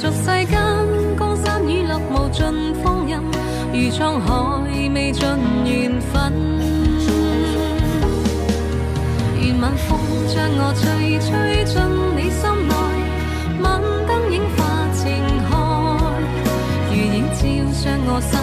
俗世间，江山雨落无尽放任，如沧海未尽缘分。愿晚风将我吹吹进你心内，晚灯影化情开，如影照将我身。